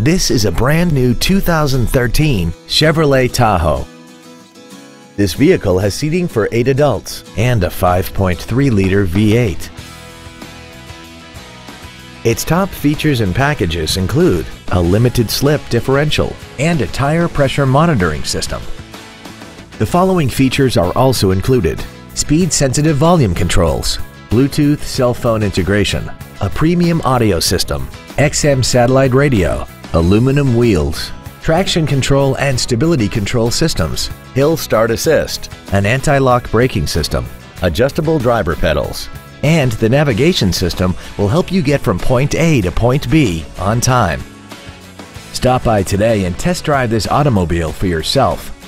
This is a brand new 2013 Chevrolet Tahoe. This vehicle has seating for 8 adults and a 5.3-liter V8. Its top features and packages include a limited slip differential and a tire pressure monitoring system. The following features are also included. Speed-sensitive volume controls, Bluetooth cell phone integration, a premium audio system, XM satellite radio, aluminum wheels, traction control and stability control systems, hill start assist, an anti-lock braking system, adjustable driver pedals, and the navigation system will help you get from point A to point B on time. Stop by today and test drive this automobile for yourself.